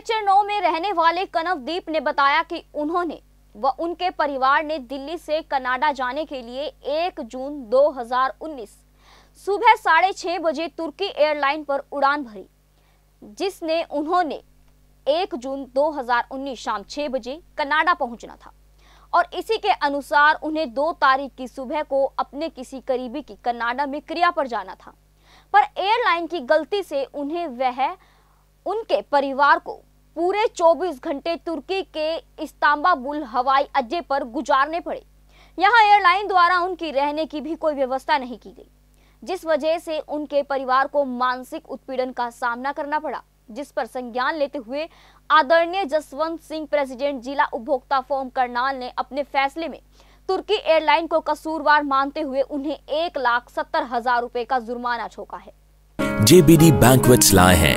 Sector नौ में रहने वाले कनवदीप ने बताया कि उन्होंने व उनके परिवार ने दिल्ली से कनाडा जाने के लिए 1 जून 2019 सुबह साढ़े छह बजे तुर्की एयरलाइन पर उड़ान भरी, जिसने उन्होंने 1 जून 2019 शाम 6 बजे कनाडा पहुँचना था और इसी के अनुसार उन्हें दो तारीख की सुबह को अपने किसी करीबी की कनाडा में क्रिया पर जाना था। पर एयरलाइन की गलती से उन्हें वह उनके परिवार को पूरे 24 घंटे तुर्की के इस्तांबुल, हवाई अड्डे पर गुजारने पड़े। यहाँ एयरलाइन द्वारा उनकी रहने की भी कोई व्यवस्था नहीं की गई, जिस वजह से उनके परिवार को मानसिक उत्पीड़न का सामना करना पड़ा, जिस पर संज्ञान लेते हुए आदरणीय जसवंत सिंह, प्रेसिडेंट, जिला उपभोक्ता फोरम करनाल ने अपने फैसले में तुर्की एयरलाइन को कसूरवार मानते हुए उन्हें एक लाख सत्तर हज़ार रूपए का जुर्माना ठोका है। JBD Banquets लाए हैं।